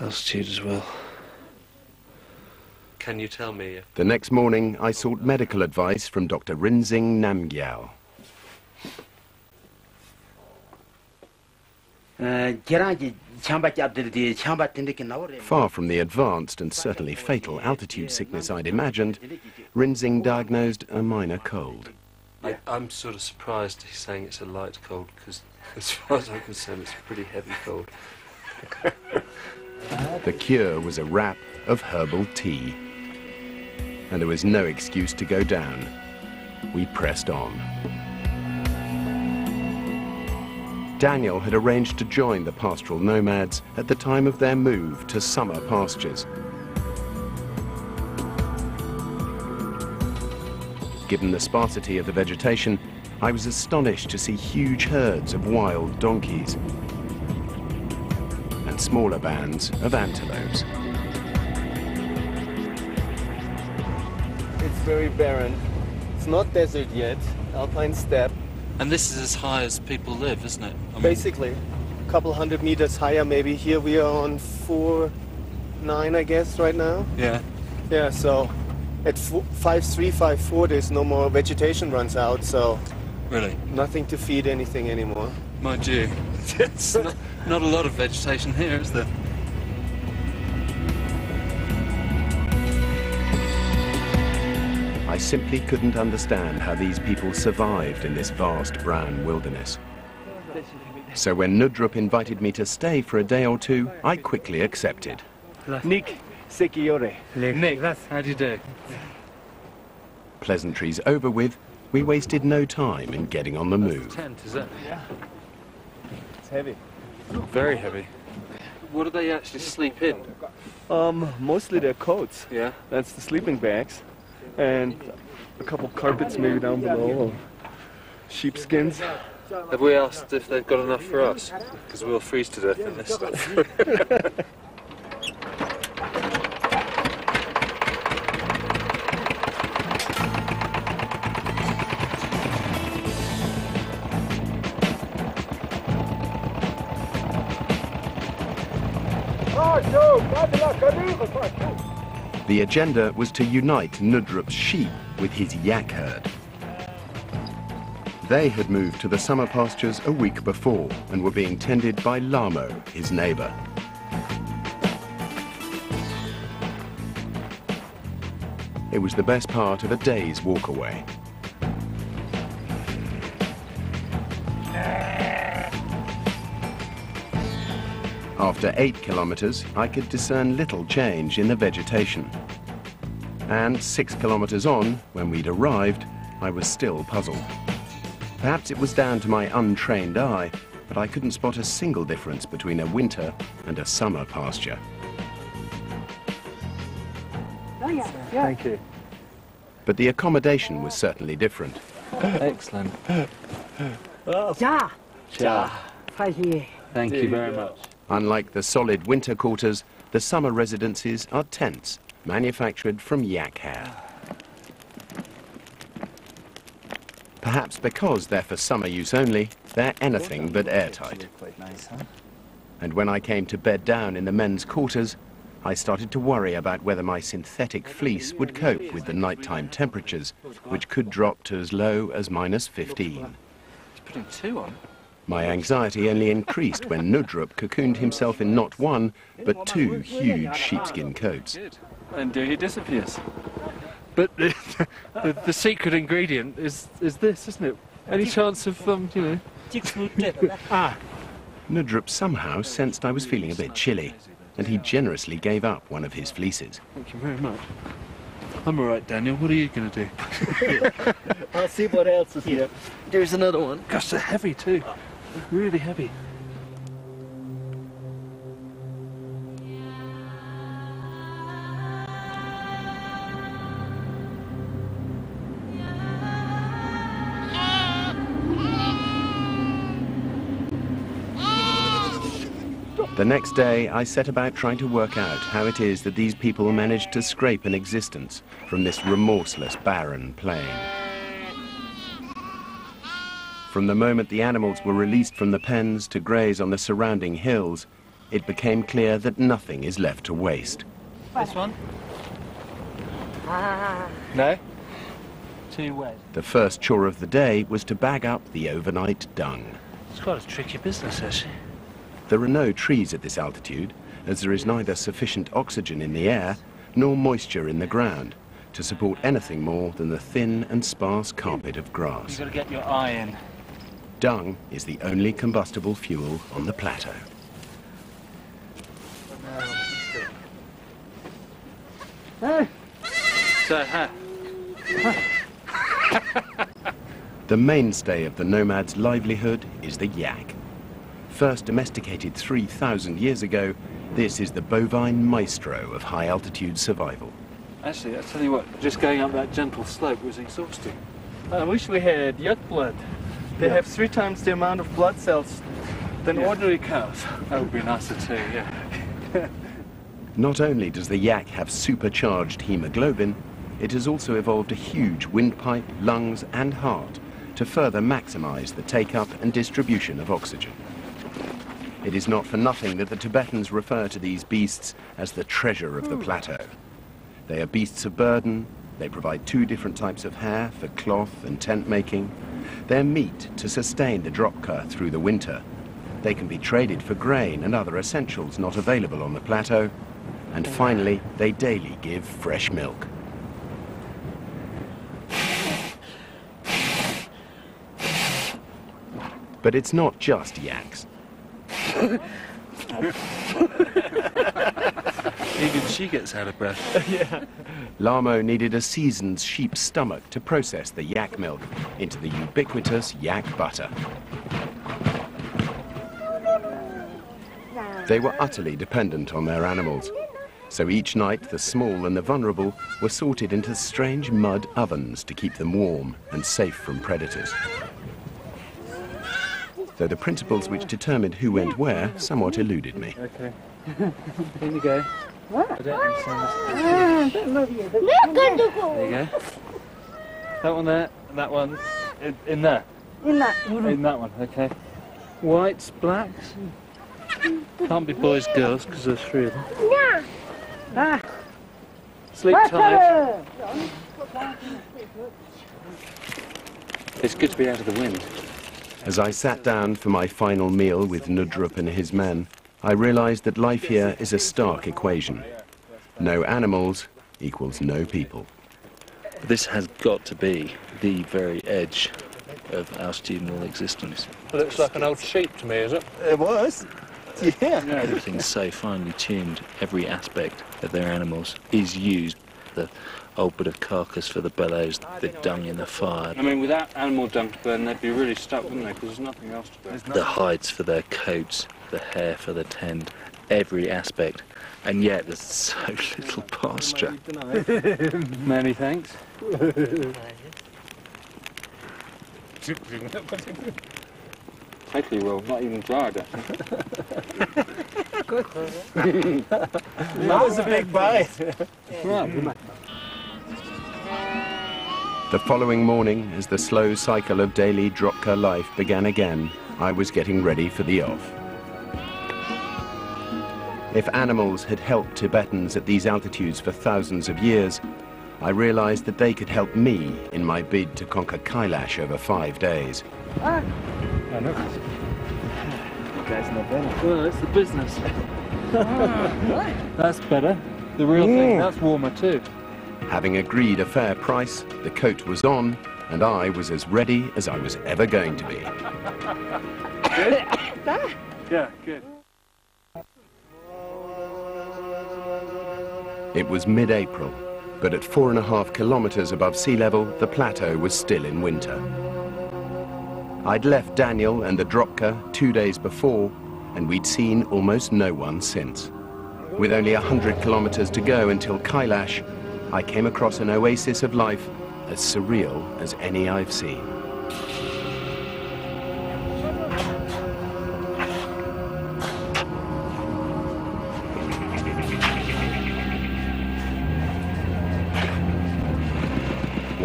altitude as well. Can you tell me if The next morning, I sought medical advice from Dr. Rinzing Namgyal. Far from the advanced and certainly fatal altitude sickness I'd imagined, Rinzing diagnosed a minor cold. I, I'm sort of surprised he's saying it's a light cold because, as far as I'm concerned, it's a pretty heavy cold. The cure was a wrap of herbal tea. And there was no excuse to go down. We pressed on. Daniel had arranged to join the pastoral nomads at the time of their move to summer pastures. Given the sparsity of the vegetation, I was astonished to see huge herds of wild donkeys smaller bands of antelopes. It's very barren. It's not desert yet, alpine steppe. And this is as high as people live, isn't it? I mean, Basically, a couple hundred meters higher maybe. Here we are on four, nine, I guess, right now. Yeah. Yeah, so at fo- five three, five four, there's no more vegetation runs out, so Really? nothing to feed anything anymore. Mind you, it's not, not a lot of vegetation here, is there? I simply couldn't understand how these people survived in this vast brown wilderness. So when Nudrup invited me to stay for a day or two, I quickly accepted. Nick Sekiore. Nick, how do you do? Pleasantries over with, we wasted no time in getting on the move. Tent, is it? It's heavy. Very heavy. What do they actually sleep in? Um, mostly they're coats. Yeah. That's the sleeping bags. And a couple carpets maybe down below. Or sheepskins. Have we asked if they've got enough for us? Because we'll freeze to death in this stuff. The agenda was to unite Nudrup's sheep with his yak herd. They had moved to the summer pastures a week before and were being tended by Lamo, his neighbor. It was the best part of a day's walk away. After eight kilometers, I could discern little change in the vegetation. And six kilometers on, when we'd arrived, I was still puzzled. Perhaps it was down to my untrained eye, but I couldn't spot a single difference between a winter and a summer pasture. Oh yeah, Thank you. But the accommodation was certainly different. Excellent. Ja, Yeah. hi here. Thank you very much. Unlike the solid winter quarters, the summer residences are tents, manufactured from yak hair. Perhaps because they're for summer use only, they're anything but airtight. And when I came to bed down in the men's quarters, I started to worry about whether my synthetic fleece would cope with the nighttime temperatures, which could drop to as low as minus 15. He's putting two on. My anxiety only increased when Nudrup cocooned himself in not one, but two huge sheepskin coats. And uh, he disappears. But the, the, the secret ingredient is, is this, isn't it? Any chance of, um, you know... Nudrup somehow sensed I was feeling a bit chilly, and he generously gave up one of his fleeces. Thank you very much. I'm all right, Daniel. What are you going to do? I'll see what else is here. There's another one. Gosh, they're heavy too. Really heavy. The next day, I set about trying to work out how it is that these people managed to scrape an existence from this remorseless, barren plain. From the moment the animals were released from the pens to graze on the surrounding hills, it became clear that nothing is left to waste. This one? Ah, No. Too wet. The first chore of the day was to bag up the overnight dung. It's quite a tricky business, actually. There are no trees at this altitude, as there is neither sufficient oxygen in the air nor moisture in the ground to support anything more than the thin and sparse carpet of grass. You've got to get your eye in. Dung is the only combustible fuel on the plateau. The mainstay of the nomad's livelihood is the yak. First domesticated 3,000 years ago, this is the bovine maestro of high altitude survival. Actually, I tell you what, just going up that gentle slope was exhausting. I wish we had yak blood. They have three times the amount of blood cells than Yeah. ordinary cows. That would be nicer too, yeah. Not only does the yak have supercharged hemoglobin, it has also evolved a huge windpipe, lungs, and heart to further maximize the take up and distribution of oxygen. It is not for nothing that the Tibetans refer to these beasts as the treasure of the hmm. plateau. They are beasts of burden, they provide two different types of hair for cloth and tent making. They're meat to sustain the dropka through the winter. They can be traded for grain and other essentials not available on the plateau. And finally, they daily give fresh milk. But it's not just yaks. Even she gets out of breath. Yeah. Lamo needed a seasoned sheep's stomach to process the yak milk into the ubiquitous yak butter. They were utterly dependent on their animals. So each night, the small and the vulnerable were sorted into strange mud ovens to keep them warm and safe from predators. Though the principles which determined who went where somewhat eluded me. Okay. In you go. I don't understand this. There you go. That one there, and that one in, in there. In that one, okay. Whites, blacks. Can't be boys, girls, because there's three of them. Sleep tight. It's good to be out of the wind. As I sat down for my final meal with Nudrup and his men, I realized that life here is a stark equation. No animals equals no people. This has got to be the very edge of altitudinal existence. looks like an old sheep to me, is it? It was. Yeah. Everything's so finely tuned, every aspect of their animals is used. The old bit of carcass for the bellows, the dung in the fire, I mean, without animal dung to burn, they'd be really stuck, wouldn't they? Because there's nothing else to burn. the hides for their coats, the hair for the tent, every aspect. And yet there's so little pasture. Many thanks. Totally well, not even dried. actually. That was a big bite. The following morning, as the slow cycle of daily Dropka life began again, I was getting ready for the off. If animals had helped Tibetans at these altitudes for thousands of years, I realized that they could help me in my bid to conquer Kailash over five days. Ah. Oh, no. That's not better. Well, it's the business. That's better. The real thing, that's warmer too. Having agreed a fair price, the coat was on, and I was as ready as I was ever going to be. good? Yeah, good. It was mid-April, but at four and a half kilometers above sea level, the plateau was still in winter. I'd left Daniel and the Dropka two days before, and we'd seen almost no one since. With only a hundred kilometers to go until Kailash, I came across an oasis of life as surreal as any I've seen.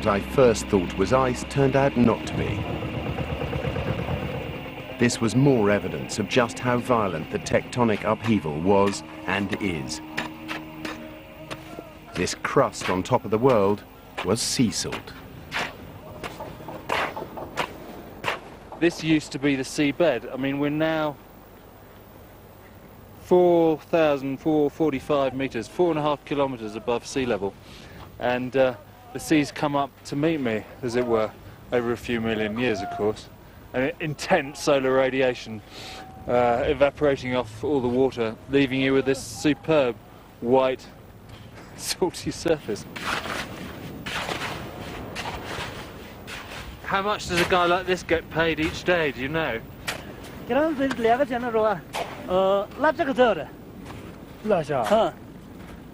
What I first thought was ice turned out not to be. This was more evidence of just how violent the tectonic upheaval was and is. This crust on top of the world was sea salt. This used to be the seabed. I mean, we're now 4,445 metres, four and a half kilometres above sea level. And uh, the sea's come up to meet me, as it were, over a few million years, of course. And intense solar radiation uh, evaporating off all the water, leaving you with this superb white salty surface. How much does a guy like this get paid each day, do you know? 그럼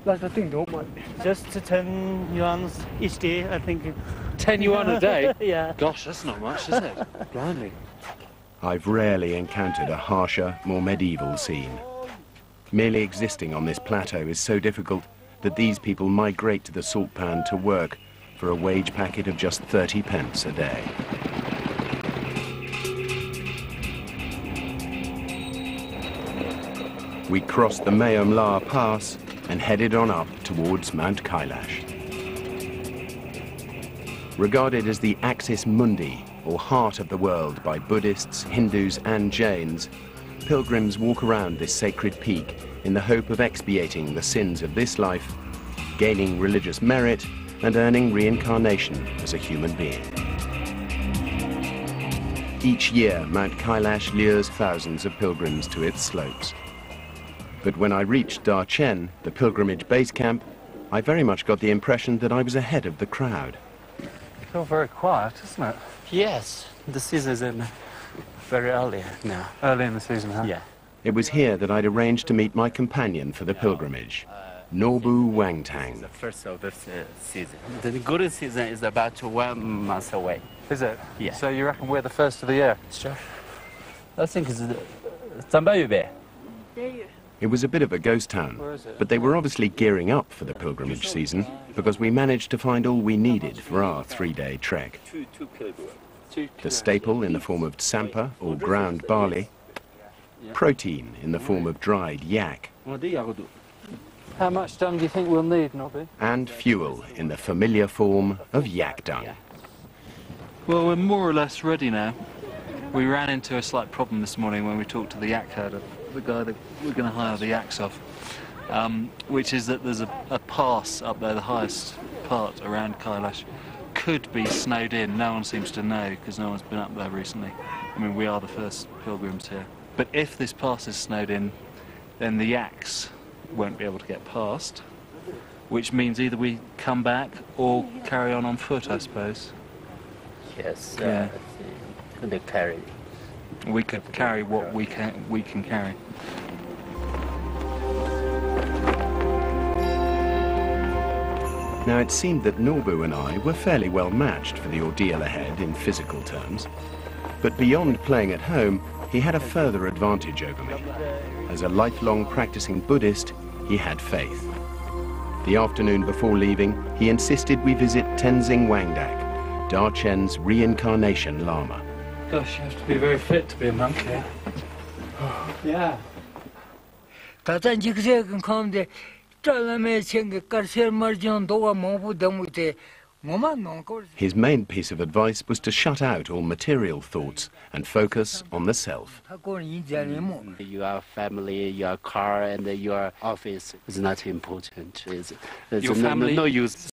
just to 10 yuan each day, I think. 10 yuan a day? yeah. Gosh, that's not much, is it? Blimey. I've rarely encountered a harsher, more medieval scene. Merely existing on this plateau is so difficult that these people migrate to the salt pan to work for a wage packet of just 30 pence a day. We crossed the Mayom La Pass and headed on up towards Mount Kailash. Regarded as the axis mundi, or heart of the world, by Buddhists, Hindus, and Jains, pilgrims walk around this sacred peak in the hope of expiating the sins of this life, gaining religious merit, and earning reincarnation as a human being. Each year, Mount Kailash lures thousands of pilgrims to its slopes. But when I reached Darchen, the pilgrimage base camp, I very much got the impression that I was ahead of the crowd. It's all very quiet, isn't it? Yes, the season is in very early now. Early in the season, huh? Yeah. It was here that I'd arranged to meet my companion for the pilgrimage, Norbu Wangtang. The first of the se- season. The good season is about one month away. Is it? Yeah. So you reckon we're the first of the year? Sure. I think it's 三八月呗。 It was a bit of a ghost town, Where is it? but they were obviously gearing up for the pilgrimage season because we managed to find all we needed for our three-day trek. Two two kilograms. Two The staple in the form of tsampa, or ground barley, protein in the form of dried yak, How much dung do you think we'll need, Nobby? and fuel in the familiar form of yak dung. Well, we're more or less ready now. We ran into a slight problem this morning when we talked to the yak herder, the guy that we're going to hire the yaks off, um, which is that there's a, a pass up there, the highest part around Kailash, could be snowed in. No one seems to know because no one's been up there recently. I mean, we are the first pilgrims here. But if this pass is snowed in, then the yaks won't be able to get past, which means either we come back or carry on on foot, I suppose. Yes. Yeah. Uh, they carry. We could carry what we can we can carry. Now, it seemed that Norbu and I were fairly well matched for the ordeal ahead in physical terms. But beyond playing at home, he had a further advantage over me. As a lifelong practicing Buddhist, he had faith. The afternoon before leaving, he insisted we visit Tenzing Wangdak, Darchen's reincarnation Lama. Gosh, you have to be very fit to be a monkey. yeah. Tatan jikse kan kamde talame chenge karsel marjon dowa mabu damute his main piece of advice was to shut out all material thoughts and focus on the self. Mm, your family, your car, and your office is not important. It's, it's your family, no use.